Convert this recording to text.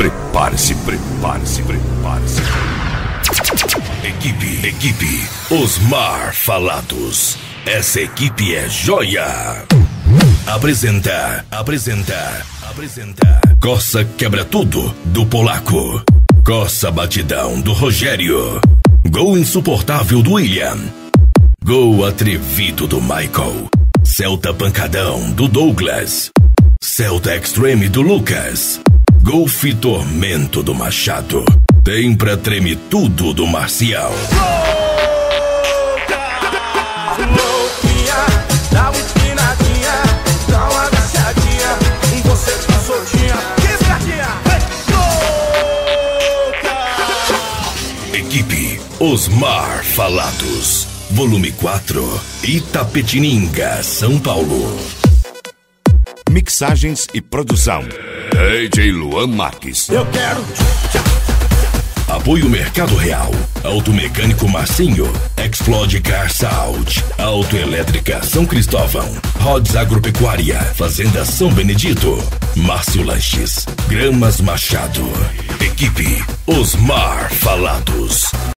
Prepare-se, prepare-se, prepare-se. Equipe, equipe, Osmar Falados. Essa equipe é joia. Apresentar, apresentar, apresentar. Coça quebra tudo do polaco. Coça batidão do Rogério. Gol insuportável do William. Gol atrevido do Michael. Celta pancadão do Douglas. Celta Extreme do Lucas. Golfe Tormento do Machado. Tem pra treme tudo do Marcial. Equipe Osmar Falados. Volume 4. Itapetininga, São Paulo. Mixagens e produção. DJ Luan Marques. Eu quero Apoio Mercado Real. Automecânico Marcinho. Explode Car Salt. Autoelétrica São Cristóvão. Rods Agropecuária. Fazenda São Benedito. Márcio Lanches. Gramas Machado. Equipe Osmar Falados.